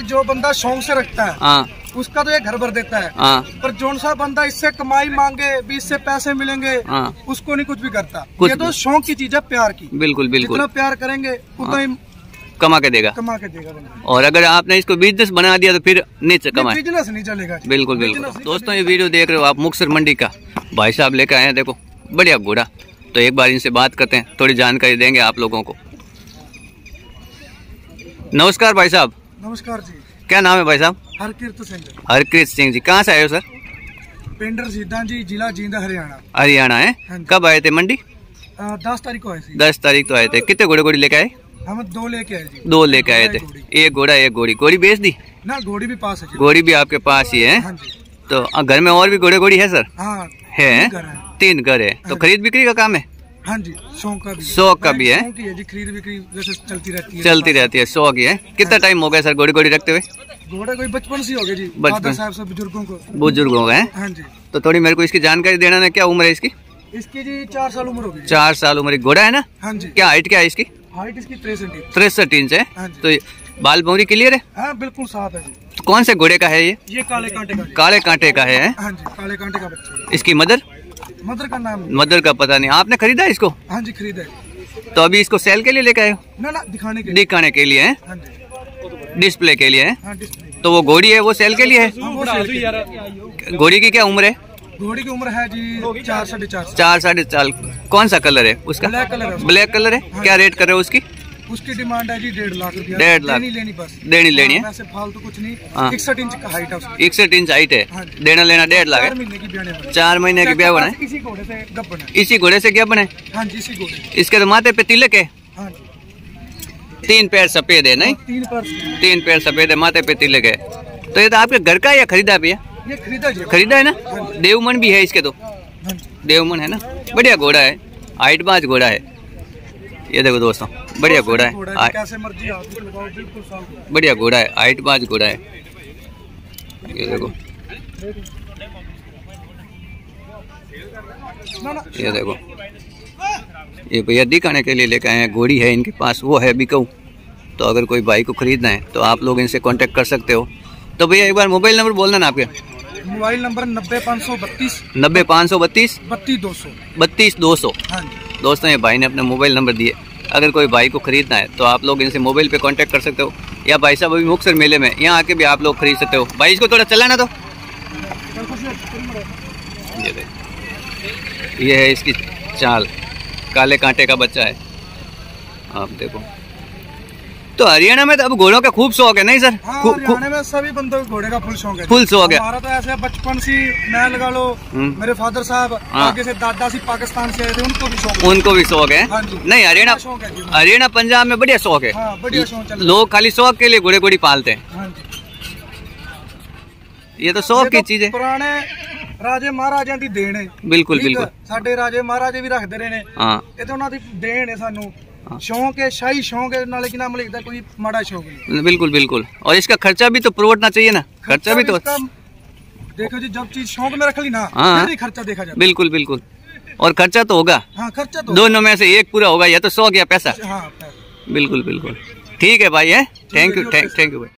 जी जो बंदा शौक से रखता है हाँ। उसका तो ये घर भर देता है। हाँ। पर जोन सा बंदा इससे कमाई मांगे भी इससे पैसे मिलेंगे हाँ। उसको नहीं कुछ भी करता। कुछ ये तो शौक की चीज़ है प्यार की। बिल्कुल बिल्कुल। जितना प्यार करेंगे उतना ही कमा के देगा। कमा के देगा और अगर आपने इसको बिज़नेस बना दिया तो फिर नीचे कमाए। बिज़नेस नहीं चलेगा। बिल्कुल बिल्कुल। दोस्तों ये वीडियो देख रहे हो आप मुक्सर मंडी का। भाई साहब लेकर आए हैं देखो बढ़िया घोड़ा। तो एक बार इनसे बात करते हैं थोड़ी जानकारी देंगे आप लोगों को। नमस्कार भाई साहब। नमस्कार जी। क्या नाम है भाई साहब? हर कीर्त सिंह। हरकृत सिंह जी कहाँ से आए हो सर? पेंडर सीधा जी जिला जींदा हरियाणा। हरियाणा है? हाँ कब आए थे मंडी? दस तारीख को आए थे। दस तारीख तो आए थे। कितने घोड़े घोड़ी लेके आए? हम दो लेके आए जी। दो लेके आए थे। एक घोड़ा एक घोड़ी घोड़ी बेच दी? ना घोड़ी भी पास है घोड़ी भी आपके पास ही है। हाँ तो घर में और भी घोड़े घोड़ी है सर? हाँ है? तीन घर है। तो हाँ। खरीद बिक्री का काम है? हाँ जी शौक का भी है। शौक का भी है। है जी खरीद बिक्री वैसे चलती रहती है। चलती रहती है सौ की है। कितना टाइम हो गया सर घोड़ी घोड़ी रखते हुए? घोड़े कोई बचपन से हो गए जी। बचपन। साहब से बुज़ुर्गों को। बुज़ुर्ग हो? गए हाँ जी। तो थोड़ी मेरे को इसकी जानकारी देना ना क्या उम्र है इसकी? इसकी जी चार साल उम्र हो गई। जी। चार साल उम्र की घोड़ा है ना? हाँ जी। क्या हाइट क्या है इसकी? हाइट इसकी तिरसठ इंच। तिरसठ इंच है। हाँ तो बाल भौरी क्लियर है? हाँ बिल्कुल साफ़ है जी। तो कौन से घोड़े का है ये? ये काले कांटे का काले कांटे का है? हाँ जी काले कांटे का बच्चा है। इसकी मदर? मदर का नाम। मदर का पता नहीं। आपने खरीदा है इसको? हाँ जी खरीदा है। तो अभी इसको सेल के लिए लेके आए हो? ना ना दिखाने के लिए। दिखाने के लिए है? हाँ डिस्प्ले के लिए है? हाँ तो वो घोड़ी है वो सेल के लिए है? हाँ। घोड़ी की क्या उम्र है? घोड़ी की उम्र है जी चार साढ़े चार। चार साढ़े चार। कौन सा कलर है उसका? ब्लैक कलर है। ब्लैक कलर है? क्या रेट कर रहे हो उसकी? उसकी डिमांड है जी डेढ़ लाख रुपया। डेढ़ लाख। लेनी लेनी बस। देनी लेनी है? हाँ, वैसे फालतू कुछ हाँ। नहीं इकसठ इंच का हाइट है इकसठ इंच हाइट है। हाँ देना लेना डेढ़ लाख चार है महीने की चार महीने की ब्याह बना इसी घोड़े से गप बना है इसी घोड़े से क्या बने हाँ जी इसी घोड़े इसके तो माथे पे तिलक है। हाँ तीन पैर सफ़ेद है नहीं? तीन पर तीन पैर सफ़ेद है माथे पे तिलक है। तो ये तो आपके घर का या खरीदा भी है? ये खरीदा जी। खरीदा है ना? देवमन भी है इसके तो। हाँ देवमन है ना? बढ़िया घोड़ा है। हाइट बाज घोड़ा है। ये देखो दोस्तों। बढ़िया घोड़ा है। कैसे मर्ज़ी बिल्कुल बढ़िया घोड़ा है हाइट बाज घोड़ा है। ये देखो। ये देखो। ये भैया दिखाने के लिए लेके आए हैं घोड़ी है इनके पास वो है बिकऊ। तो अगर कोई बाइक को खरीदना है तो आप लोग इनसे कांटेक्ट कर सकते हो। तो भैया एक बार मोबाइल नंबर बोलना ना आपके मोबाइल नंबर नब्बे पाँच सौ बत्तीस नब्बे पाँच सौ बत्तीस? बत्तीस दो सौ। बत्तीस दो सौ। हाँ दोस्तों ये भाई ने अपना मोबाइल नंबर दिए। अगर कोई भाई को खरीदना है तो आप लोग इनसे मोबाइल पे कांटेक्ट कर सकते हो। या भाई साहब अभी मुख्तर मेले में यहाँ आके भी आप लोग खरीद सकते हो। भाई, इसको थोड़ा चलाना तो। ये ये है इसकी चाल। काले कांटे का बच्चा है। आप देखो। तो हरियाणा में तो अब घोड़ों का खूब शौक है नहीं सर? हाँ, हरियाणा में सभी बंदों को घोड़े का फुल शौक है। फुल शौक है। हमारा तो ऐसे बचपन से मैं लगा लो हम्म। मेरे फादर साहब हाँ। आगे से दादा से पाकिस्तान से आए थे उनको भी शौक उनको भी शौक है? हाँ नहीं हरियाणा हरियाणा पंजाब में बढ़िया शौक है। लोग खाली शौक के लिए घोड़े घोड़ी पालते हैं। ये तो शौक की तो चीज़ है। पुराने राजे महाराजा की देने बिल्कुल बिल्कुल। साढ़े राजे महाराजे भी रखते रहे ਰਹੇ ਨੇ ਹਾਂ ਇਹ ਤਾਂ ਉਹਨਾਂ हाँ। शौक है शाही शौक है ना लेकिन मतलब इधर कोई माड़ा शौक नहीं। बिल्कुल बिल्कुल। और इसका खर्चा भी तो प्रोवटना चाहिए ना? खर्चा भी तो देखो जी जब चीज़ शौक में रख ली ना हाँ। खर्चा देखा जाए बिल्कुल बिल्कुल। और खर्चा तो होगा। हाँ खर्चा तो दोनों में से एक पूरा होगा या तो शौक या पैसा। हाँ, बिल्कुल बिल्कुल। ठीक है भाई है? थैंक यू थैंक यू भाई।